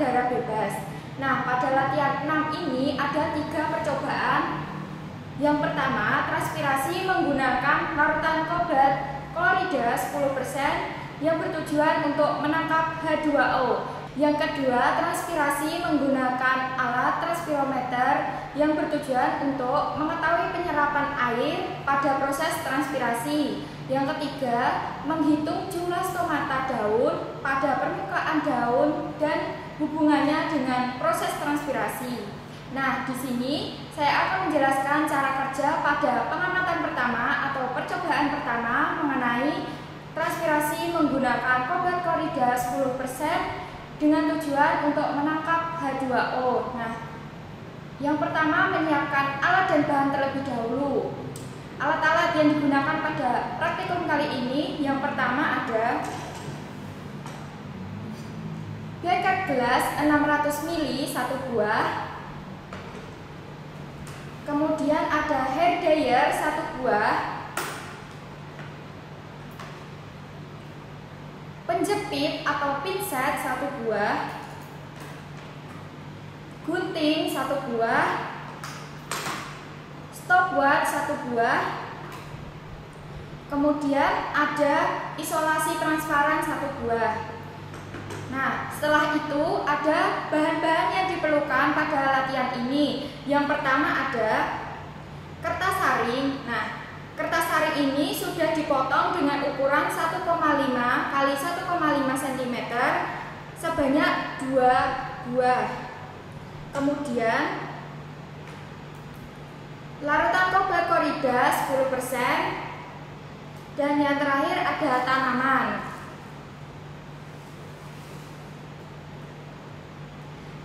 udara bebas. Nah, pada latihan 6 ini ada tiga percobaan. Yang pertama, transpirasi menggunakan larutan kobat klorida 10% yang bertujuan untuk menangkap H2O. Yang kedua, transpirasi menggunakan alat transpirometer yang bertujuan untuk mengetahui penyerapan air pada proses transpirasi. Yang ketiga, menghitung jumlah stomata daun pada permukaan daun dan hubungannya dengan proses transpirasi. Nah, di sini saya akan menjelaskan cara kerja pada pengamatan pertama atau percobaan pertama mengenai transpirasi menggunakan obat korida 10% dengan tujuan untuk menangkap H2O. Nah, yang pertama menyiapkan alat dan bahan terlebih dahulu. Alat-alat yang digunakan pada praktikum kali ini yang pertama ada beker gelas 600 ml satu buah. Kemudian ada hair dryer satu buah penjepit atau pinset satu buah, gunting satu buah, stopwatch satu buah, kemudian ada isolasi transparan satu buah. Nah, setelah itu ada bahan-bahan yang diperlukan pada latihan ini. Yang pertama ada kertas saring. Nah, Kertas tarik ini sudah dipotong dengan ukuran 1,5 kali 1,5 cm sebanyak dua buah. Kemudian larutan kobat korida 10% dan yang terakhir ada tanaman.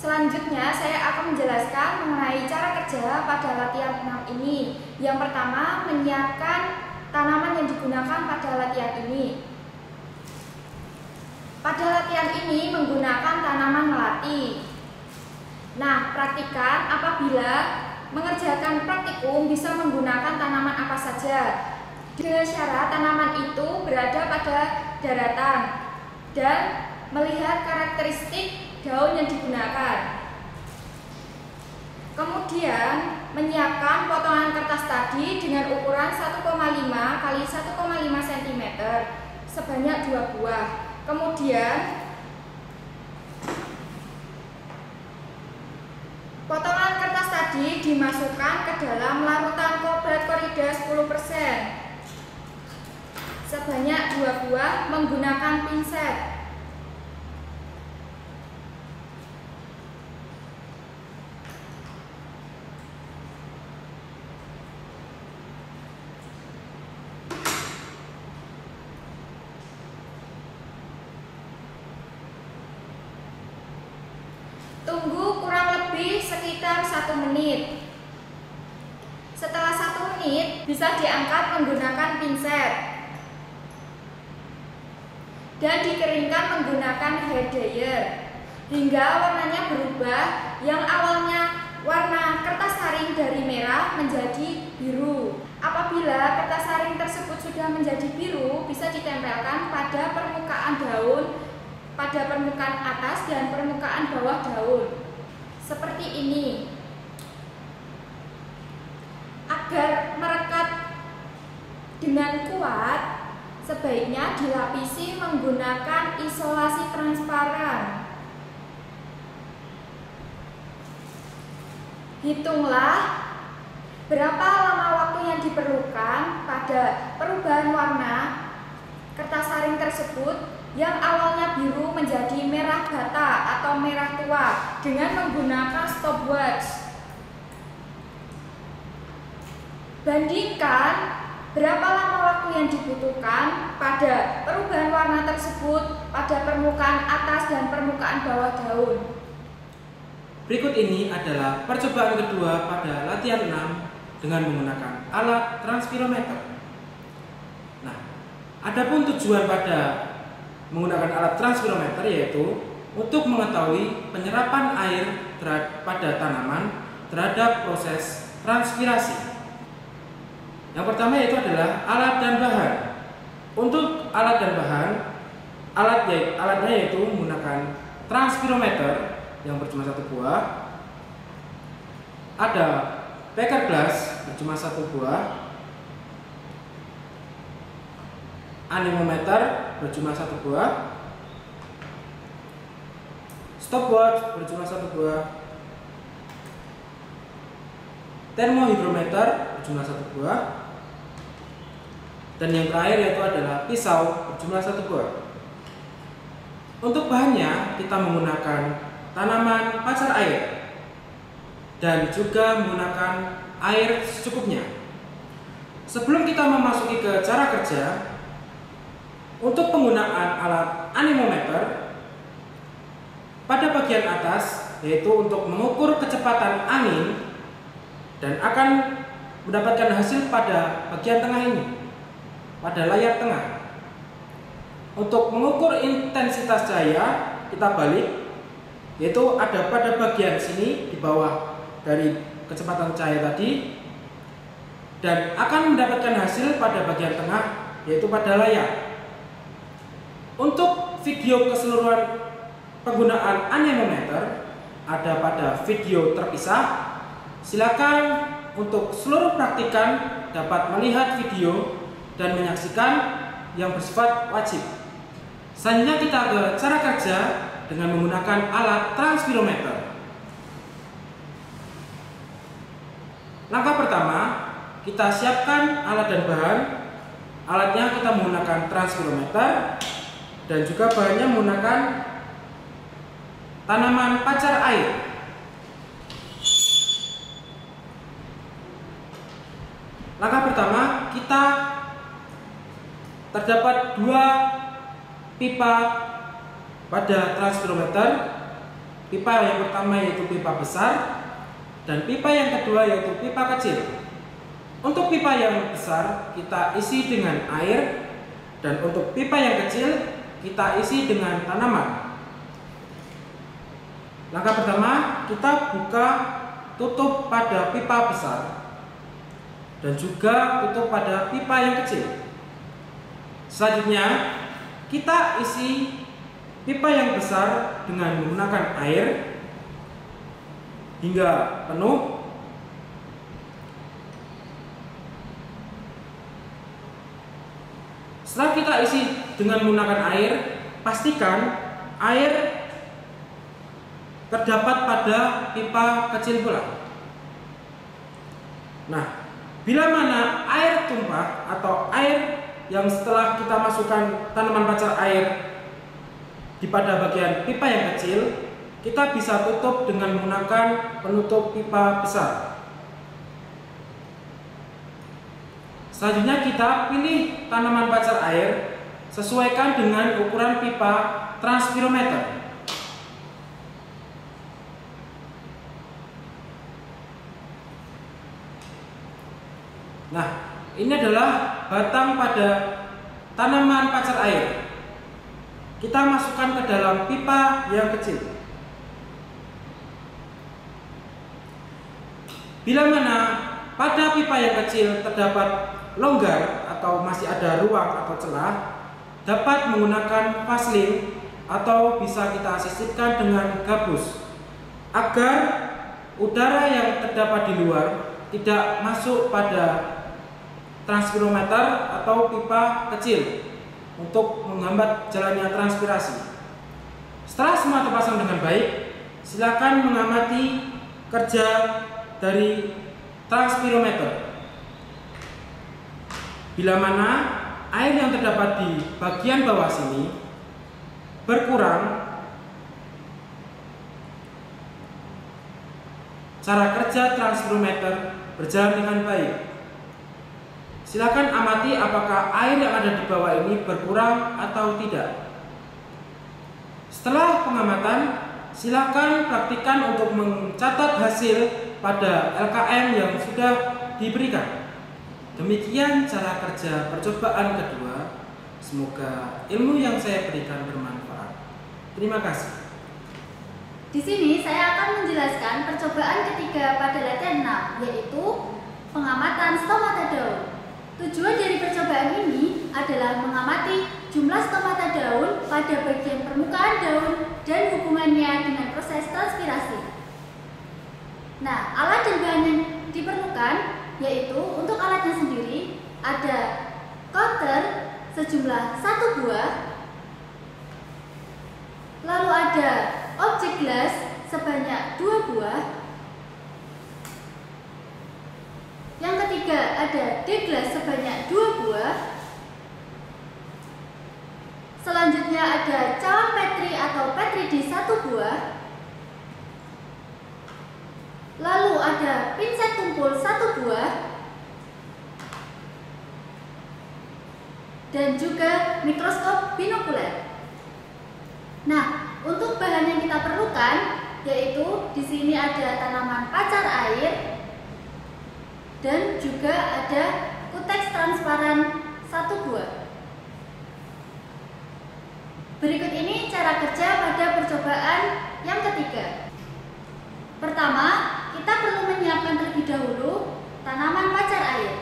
Selanjutnya saya akan menjelaskan mengenai cara kerja pada latihan 6 ini. Yang pertama, menyiapkan tanaman yang digunakan pada latihan ini. Pada latihan ini menggunakan tanaman melati. Nah, praktikan apabila mengerjakan praktikum bisa menggunakan tanaman apa saja. Dengan syarat tanaman itu berada pada daratan dan melihat karakteristik daun yang digunakan. Kemudian menyiapkan potongan kertas tadi dengan ukuran 1,5 kali 1,5 cm sebanyak dua buah. Kemudian potongan kertas tadi dimasukkan ke dalam larutan kobalt korida 10% sebanyak dua buah menggunakan pinset. Tunggu kurang lebih sekitar satu menit. Setelah satu menit, bisa diangkat menggunakan pinset dan dikeringkan menggunakan hair dryer hingga warnanya berubah yang awalnya warna kertas saring dari merah menjadi biru. Apabila kertas saring tersebut sudah menjadi biru, bisa ditempelkan pada permukaan daun pada permukaan atas dan permukaan bawah daun. Seperti ini. Agar dengan kuat, sebaiknya dilapisi menggunakan isolasi transparan. Hitunglah berapa lama waktu yang diperlukan pada perubahan warna kertas saring tersebut yang awalnya biru menjadi merah bata atau merah tua dengan menggunakan stopwatch. Bandingkan berapa lama waktu yang dibutuhkan pada perubahan warna tersebut pada permukaan atas dan permukaan bawah daun. Berikut ini adalah percobaan kedua pada latihan 6 dengan menggunakan alat transpirometer. Nah, adapun tujuan pada menggunakan alat transpirometer yaitu untuk mengetahui penyerapan air pada tanaman terhadap proses transpirasi. Yang pertama yaitu adalah alat dan bahan. Untuk alat dan bahan, alat alatnya yaitu menggunakan transpirometer yang berjumlah satu buah, ada beker glass berjumlah satu buah, anemometer berjumlah satu buah, stopwatch berjumlah satu buah, termohidrometer berjumlah satu buah, dan yang terakhir yaitu adalah pisau berjumlah satu buah. Untuk bahannya kita menggunakan tanaman pacar air dan juga menggunakan air secukupnya. Sebelum kita memasuki ke cara kerja, untuk penggunaan alat anemometer pada bagian atas yaitu untuk mengukur kecepatan angin dan akan mendapatkan hasil pada bagian tengah ini pada layar tengah. Untuk mengukur intensitas cahaya, kita balik, yaitu ada pada bagian sini di bawah dari kecepatan cahaya tadi, dan akan mendapatkan hasil pada bagian tengah, yaitu pada layar. Untuk video keseluruhan penggunaan anemometer ada pada video terpisah. Silakan untuk seluruh praktikan dapat melihat video dan menyaksikan yang bersifat wajib. Selanjutnya kita ke cara kerja dengan menggunakan alat transpirometer. Langkah pertama, kita siapkan alat dan bahan. Alatnya kita menggunakan transpirometer dan juga bahannya menggunakan tanaman pacar air. Langkah pertama, kita terdapat dua pipa pada transpirometer. Pipa yang pertama yaitu pipa besar dan pipa yang kedua yaitu pipa kecil. Untuk pipa yang besar kita isi dengan air dan untuk pipa yang kecil kita isi dengan tanaman. Langkah pertama kita buka tutup pada pipa besar dan juga tutup pada pipa yang kecil. Selanjutnya, kita isi pipa yang besar dengan menggunakan air hingga penuh. Setelah kita isi dengan menggunakan air, pastikan air terdapat pada pipa kecil pula. Nah, bila mana air tumpah atau air yang setelah kita masukkan tanaman pacar air di pada bagian pipa yang kecil, kita bisa tutup dengan menggunakan penutup pipa besar. Selanjutnya kita pilih tanaman pacar air sesuaikan dengan ukuran pipa transpirometer. Nah, ini adalah batang pada tanaman pacar air. Kita masukkan ke dalam pipa yang kecil. Bila mana pada pipa yang kecil terdapat longgar atau masih ada ruang atau celah, dapat menggunakan vaselin atau bisa kita sisipkan dengan gabus agar udara yang terdapat di luar tidak masuk pada transpirometer atau pipa kecil untuk menghambat jalannya transpirasi. Setelah semua terpasang dengan baik, silakan mengamati kerja dari transpirometer. Bila mana air yang terdapat di bagian bawah sini berkurang, cara kerja transpirometer berjalan dengan baik. Silakan amati apakah air yang ada di bawah ini berkurang atau tidak. Setelah pengamatan, silakan praktikan untuk mencatat hasil pada LKM yang sudah diberikan. Demikian cara kerja percobaan kedua. Semoga ilmu yang saya berikan bermanfaat. Terima kasih. Di sini saya akan menjelaskan percobaan ketiga pada latihan 6, yaitu pengamatan stomata daun. Tujuan dari percobaan ini adalah mengamati jumlah stomata daun pada bagian permukaan daun dan hubungannya dengan proses transpirasi. Nah, alat dan bahan yang diperlukan yaitu untuk alatnya sendiri ada counter sejumlah satu buah, lalu ada objek gelas sebanyak dua buah, yang ketiga ada D-glass sebanyak dua buah, selanjutnya ada cawan petri atau petri di satu buah, Lalu ada pinset tumpul satu buah. Dan juga mikroskop binokuler. Nah, untuk bahan yang kita perlukan yaitu di sini ada tanaman pacar air dan juga ada kuteks transparan satu buah. Berikut ini cara kerja pada percobaan yang ketiga. Pertama, kita perlu menyiapkan terlebih dahulu tanaman pacar air.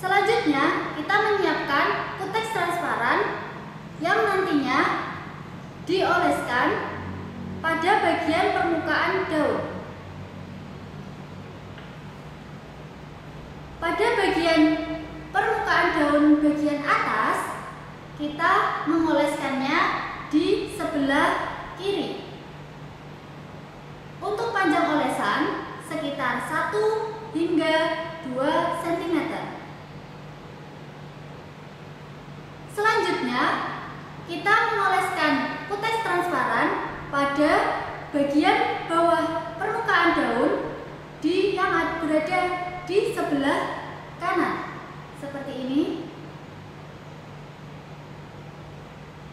Selanjutnya, kita menyiapkan kuteks transparan yang nantinya dioleskan pada bagian permukaan daun. Pada bagian permukaan daun bagian atas, kita mengoleskannya di sebelah kiri. Untuk panjang olesan sekitar 1 hingga 2 cm. Selanjutnya, kita mengoleskan kuteks transparan pada bagian bawah permukaan daun di yang berada di sebelah kanan. Seperti ini.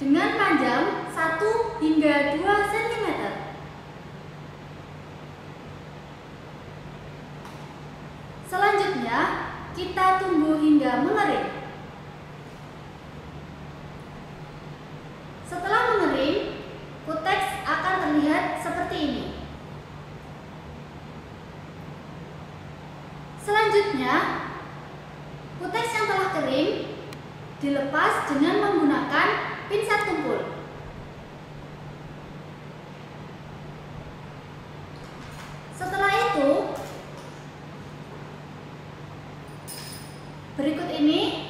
Dengan panjang 1 hingga 2 cm. Selanjutnya, kita tunggu hingga mengering. Setelah mengering, kuteks akan terlihat seperti ini. Selanjutnya, kuteks yang telah kering dilepas dengan menggunakan pinsat tumpul. Setelah itu, Berikut ini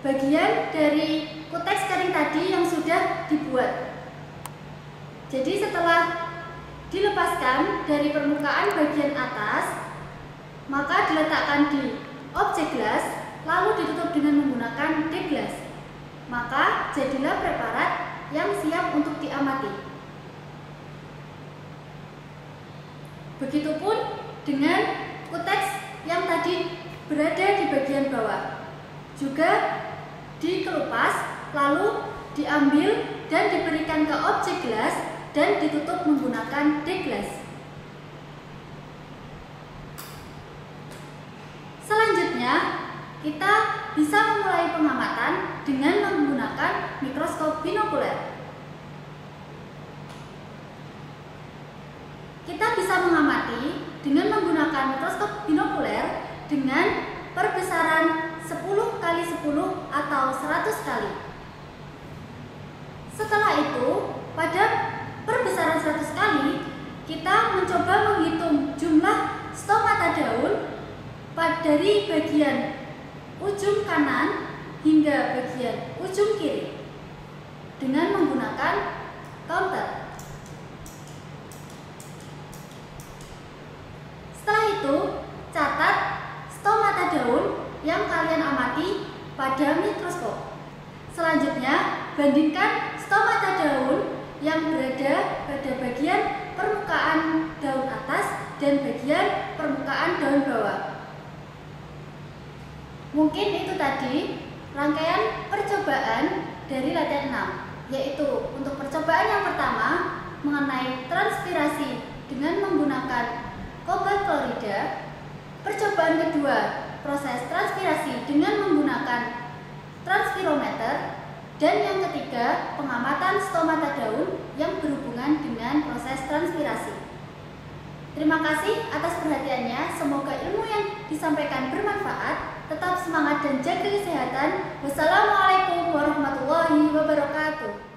bagian dari kuteks kering tadi yang sudah dibuat. Jadi setelah dilepaskan dari permukaan bagian atas, maka diletakkan di objek gelas, lalu ditutup dengan menggunakan deglas. Maka jadilah preparat yang siap untuk diamati. Begitupun dengan kuteks yang tadi berada di bagian bawah. Juga dikelupas, lalu diambil dan diberikan ke objek gelas dan ditutup menggunakan deglas. Selanjutnya, kita bisa memulai pengamatan dengan menggunakan mikroskop binokuler. Kita bisa mengamati dengan menggunakan mikroskop binokuler dengan perbesaran 10 kali 10 atau 100 kali. Setelah itu, pada perbesaran 100 kali, kita mencoba menghitung jumlah stomata daun dari bagian ujung kanan hingga bagian ujung kiri dengan menggunakan counter. Setelah itu, catat stomata daun yang kalian amati pada mikroskop. Selanjutnya, bandingkan stomata daun yang berada pada bagian permukaan daun atas dan bagian permukaan daun bawah. Mungkin itu tadi rangkaian percobaan dari latihan 6, yaitu untuk percobaan yang pertama mengenai transpirasi dengan menggunakan kobalt klorida Percobaan kedua, proses transpirasi dengan menggunakan transpirometer, dan yang ketiga, pengamatan stomata daun yang berhubungan dengan proses transpirasi. Terima kasih atas perhatiannya. Semoga ilmu yang disampaikan bermanfaat. Tetap semangat dan jaga kesehatan. Wassalamualaikum warahmatullahi wabarakatuh.